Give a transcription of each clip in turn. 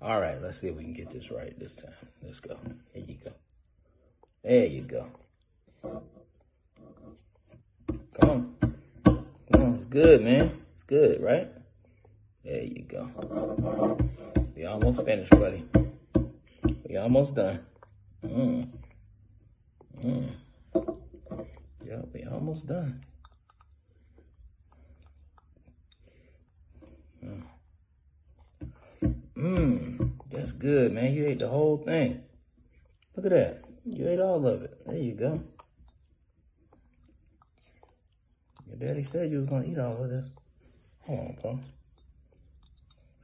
All right, let's see if we can get this right this time. Let's go. Here you go. There you go. Come on. Come on. It's good, man. It's good, right? There you go. We almost finished, buddy. We almost done. Mm. Mm. Yep, we almost done. Mmm, that's good, man. You ate the whole thing. Look at that. You ate all of it. There you go. Your daddy said you was gonna eat all of this. Hold on, Paul.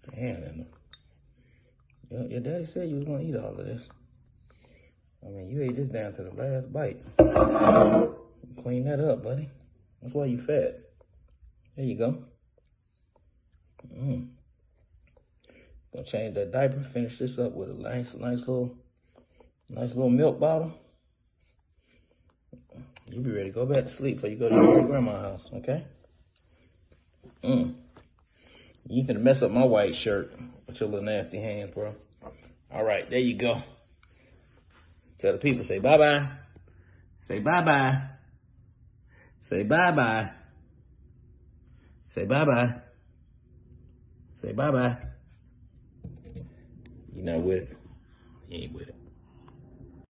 Put your hand in. Your, your daddy said you was gonna eat all of this. I mean, you ate this down to the last bite. Clean that up, buddy. That's why you fat. There you go. Mmm. Gonna change that diaper, finish this up with a nice, nice little, nice little milk bottle. You'll be ready to go back to sleep before you go to your grandma's house, okay? Mm. You can mess up my white shirt with your little nasty hands, bro. All right, there you go. Tell the people, say bye-bye. Say bye-bye. Say bye-bye. Say bye-bye. Say bye-bye. You not with it? He ain't with it.